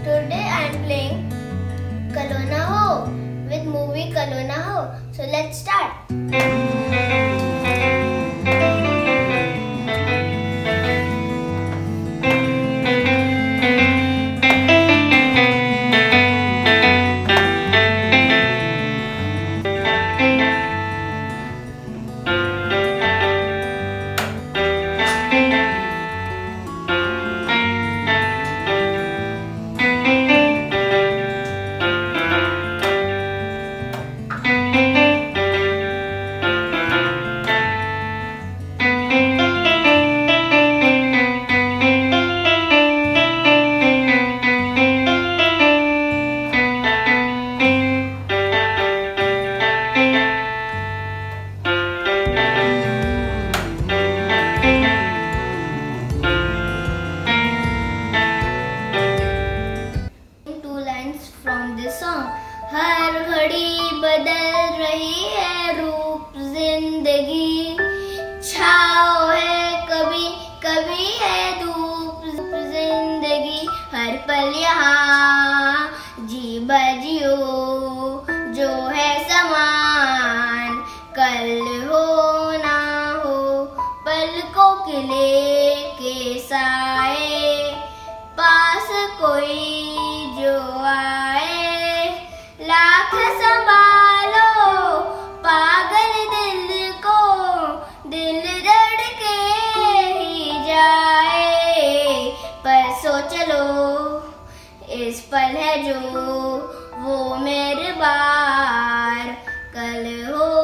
Today I am playing Kalona Ho with movie Kalona Ho. So let's start. हर घड़ी बदल रही है रूप ज़िंदगी। छाओ है कभी कभी है धूप ज़िंदगी। हर पल यहाँ जी बजियो, जो है समान। कल हो ना हो पलकों के लेके साए। पास पर सोच लो इस पल है जो वो मेरे बार। कल हो